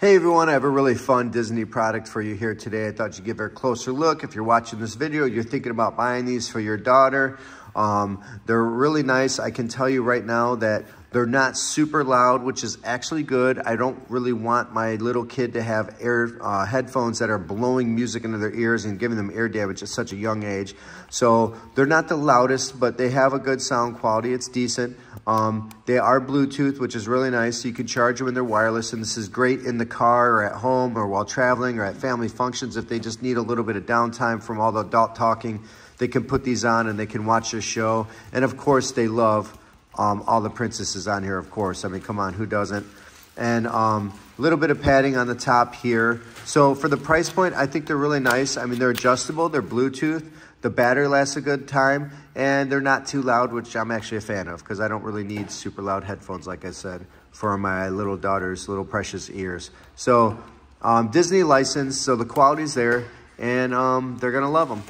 Hey everyone, I have a really fun Disney product for you here today. I thought you'd give it a closer look. If you're watching this video, you're thinking about buying these for your daughter. Um, they're really nice. I can tell you right now that they're not super loud, which is actually good. I don't really want my little kid to have air uh, headphones that are blowing music into their ears and giving them ear damage at such a young age. So they're not the loudest, but they have a good sound quality. It's decent. Um, they are Bluetooth, which is really nice. You can charge them when they're wireless, and this is great in the car or at home or while traveling or at family functions. If they just need a little bit of downtime from all the adult talking, they can put these on and they can watch their show. And of course, they love um, all the princesses on here, of course. I mean, come on, who doesn't? And a um, little bit of padding on the top here. So for the price point, I think they're really nice. I mean, they're adjustable, they're Bluetooth. The battery lasts a good time, and they're not too loud, which I'm actually a fan of because I don't really need super loud headphones, like I said, for my little daughter's little precious ears. So um, Disney license, so the quality's there, and um, they're to love them.